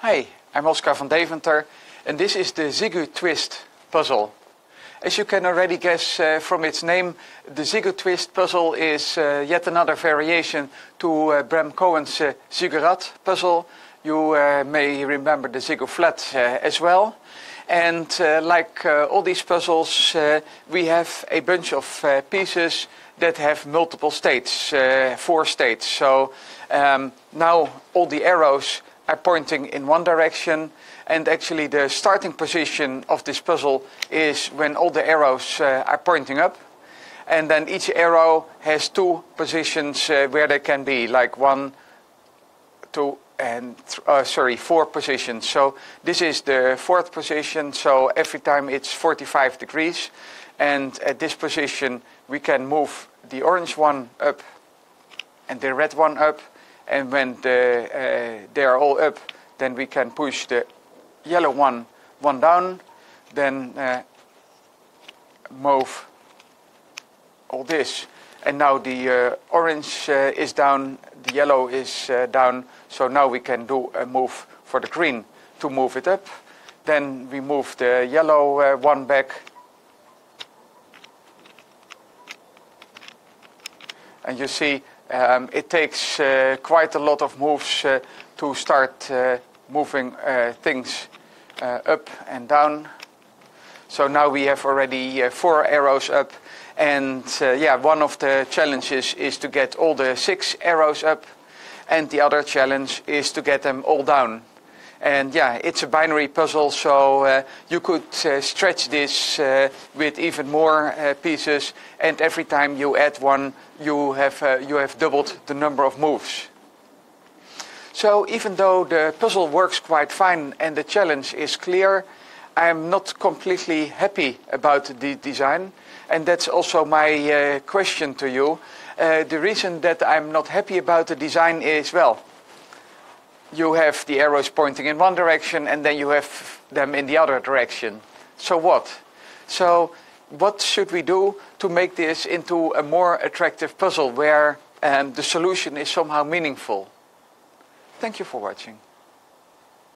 Hi, I'm Oskar van Deventer, and this is the Ziggutwist puzzle. As you can already guess uh, from its name, the Ziggutwist puzzle is uh, yet another variation to uh, Bram Cohen's uh, Ziggurat puzzle. You uh, may remember the Ziggu Flat uh, as well. And like all these puzzles, we have a bunch of pieces that have multiple states, four states. So um, now all the arrows are pointing in one direction, and actually the starting position of this puzzle is when all the arrows uh, are pointing up. And then each arrow has two positions uh, where they can be, like one, two, and uh, sorry, four positions. So this is the fourth position. So every time it's 45 degrees, and at this position we can move the orange one up and the red one up. And when the, uh, they are all up, then we can push the yellow one one down, then uh, move all this. And now the uh, orange uh, is down, the yellow is uh, down, so now we can do a move for the green to move it up. Then we move the yellow uh, one back. And you see um, it takes uh, quite a lot of moves uh, to start uh, moving uh, things uh, up and down. So now we have already uh, four arrows up. And yeah, one of the challenges is to get all the six arrows up. And the other challenge is to get them all down. And yeah, it's a binary puzzle, so uh, you could uh, stretch this uh, with even more uh, pieces. And every time you add one, you have, uh, you have doubled the number of moves. So even though the puzzle works quite fine and the challenge is clear, I'm not completely happy about the design. And that's also my uh, question to you. The reason that I'm not happy about the design is, well, you have the arrows pointing in one direction and then you have them in the other direction. So what? So what should we do to make this into a more attractive puzzle where um, the solution is somehow meaningful? Thank you for watching.